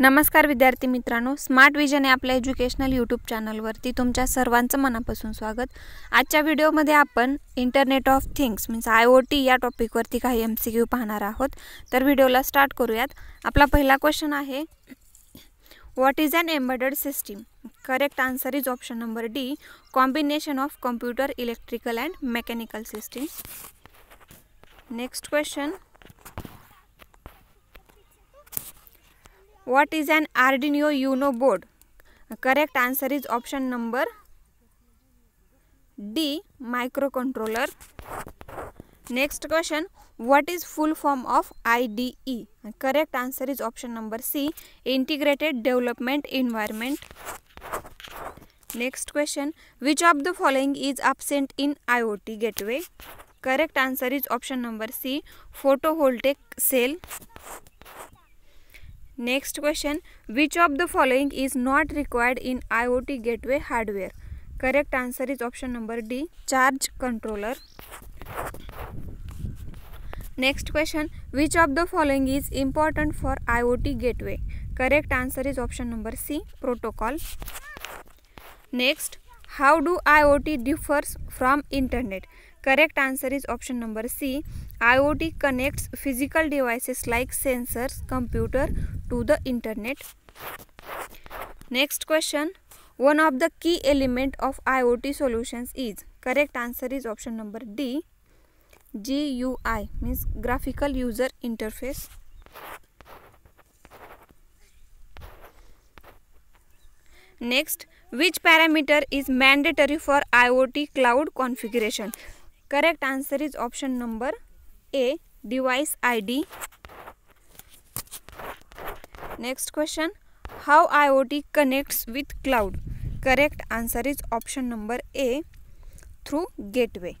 नमस्कार विद्यार्थी मित्रांनो. स्मार्ट विजन या आपल्या एज्युकेशनल यूट्यूब चॅनलवरती तुमच्या सर्वांचं मनापासून स्वागत. आजच्या व्हिडिओमध्ये आपण internet of things means I O T या टॉपिकवरती काही एम सी क्यू पाहणार आहोत. तर व्हिडिओला स्टार्ट करूयात. आपला पहिला क्वेश्चन आहे what is an embedded system correct answer is option number D combination of computer electrical and mechanical system next question What is an Arduino Uno board? Correct answer is option number D. Microcontroller. Next question. What is full form of IDE? Correct answer is option number C. Integrated Development Environment. Next question. Which of the following is absent in IoT gateway? Correct answer is option number C. Photovoltaic cell. Next question. Which of the following is not required in IoT gateway hardware? Correct answer is option number D. Charge controller. Next question. Which of the following is important for IoT gateway? Correct answer is option number C. Protocol. Next. How do IoT differs from internet? Correct answer is option number C. IoT connects physical devices like sensors, computer to the internet. Next question. One of the key element of IoT solutions is correct answer is option number D. GUI means graphical user interface. Next, which parameter is mandatory for IoT cloud configuration? Correct answer is option number A device ID. Next question How IoT connects with cloud? Correct answer is option number A through gateway.